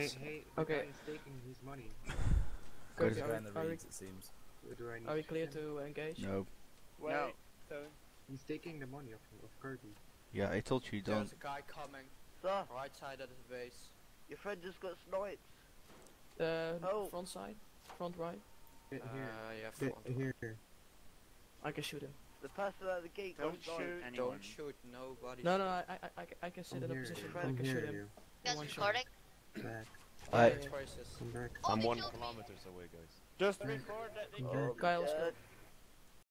Hey, hey, Okay. guy taking his money. Kirby, Goes are, behind the are, we, reeds, it seems. What do I need are we clear to engage? No. Wait, No. don't. He's taking the money of, of Kirby. Yeah, I told you don't. There's a guy coming. Sir, Right side of the base. your friend just got sniped. The Oh. front side? Front right? Here, Uh, here, yeah, front. here, here. I can shoot him. The person at the gate got Don't shoot. anyone. Don't shoot nobody. No, no, I, I, I, I- I can sit Come in a position. I can shoot him. you. Guys One shot. Recording? Back. I- Choices. Come back. Oh, I'm one kilometers away, guys. Just Back. record that they Come Oh, back. Let's go. God.